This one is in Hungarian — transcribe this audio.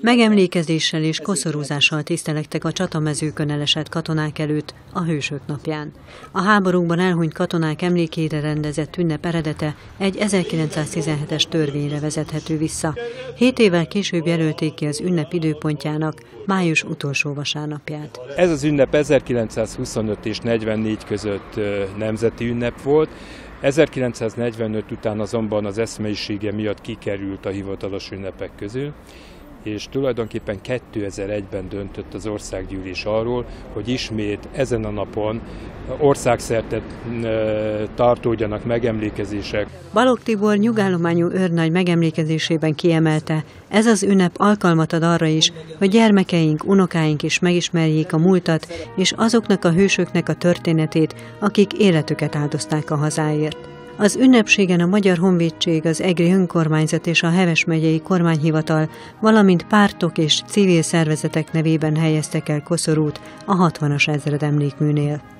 Megemlékezéssel és koszorúzással tisztelektek a csatamezőkön elesett katonák előtt a Hősök napján. A háborúkban elhunyt katonák emlékére rendezett ünnep eredete egy 1917-es törvényre vezethető vissza. Hét évvel később jelölték ki az ünnep időpontjának május utolsó vasárnapját. Ez az ünnep 1925 és 44 között nemzeti ünnep volt. 1945 után azonban az eszmeisége miatt kikerült a hivatalos ünnepek közül, és tulajdonképpen 2001-ben döntött az országgyűlés arról, hogy ismét ezen a napon országszerte tartódjanak megemlékezések. Balog Tibor nyugállományú őrnagy megemlékezésében kiemelte, ez az ünnep alkalmat ad arra is, hogy gyermekeink, unokáink is megismerjék a múltat és azoknak a hősöknek a történetét, akik életüket áldozták a hazáért. Az ünnepségen a Magyar Honvédség, az EGRI önkormányzat és a Heves megyei kormányhivatal, valamint pártok és civil szervezetek nevében helyeztek el koszorút a 60-as ezred emlékműnél.